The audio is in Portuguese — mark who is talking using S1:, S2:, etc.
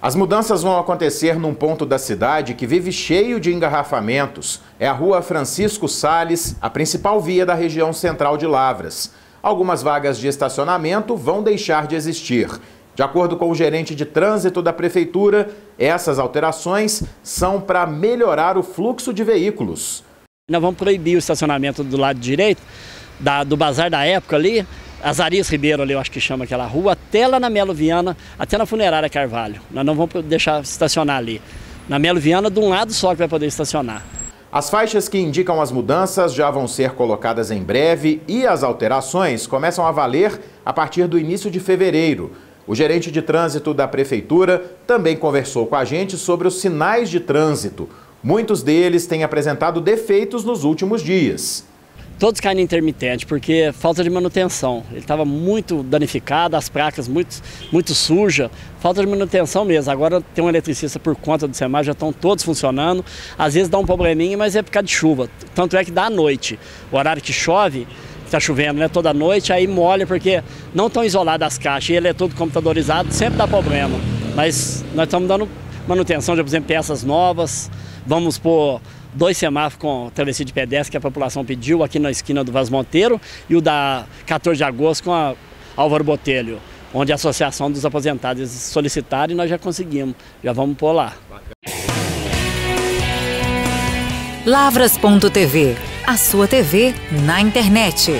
S1: As mudanças vão acontecer num ponto da cidade que vive cheio de engarrafamentos. É a rua Francisco Sales, a principal via da região central de Lavras. Algumas vagas de estacionamento vão deixar de existir. De acordo com o gerente de trânsito da prefeitura, essas alterações são para melhorar o fluxo de veículos.
S2: Nós vamos proibir o estacionamento do lado direito, da, do bazar da época ali, Azarias Ribeiro ali, eu acho que chama aquela rua, até lá na Melo Viana, até na funerária Carvalho. Nós não vamos deixar estacionar ali. Na Melo Viana, de um lado só que vai poder estacionar.
S1: As faixas que indicam as mudanças já vão ser colocadas em breve e as alterações começam a valer a partir do início de fevereiro. O gerente de trânsito da prefeitura também conversou com a gente sobre os sinais de trânsito. Muitos deles têm apresentado defeitos nos últimos dias
S2: todos caindo intermitente, porque falta de manutenção. Ele estava muito danificado, as placas muito, muito sujas, falta de manutenção mesmo. Agora tem um eletricista por conta do SEMAR, já estão todos funcionando. Às vezes dá um probleminha, mas é por causa de chuva. Tanto é que dá à noite, o horário que chove, está chovendo né, toda noite, aí molha porque não estão isoladas as caixas e ele é todo computadorizado, sempre dá problema. Mas nós estamos dando manutenção de, por exemplo, peças novas, vamos pôr dois semáforos com travessia de pedestre que a população pediu aqui na esquina do Vaz Monteiro e o da 14 de agosto com a Álvaro Botelho, onde a Associação dos Aposentados solicitaram e nós já conseguimos, já vamos pôr lá.
S3: Lavras.tv, a sua TV na internet.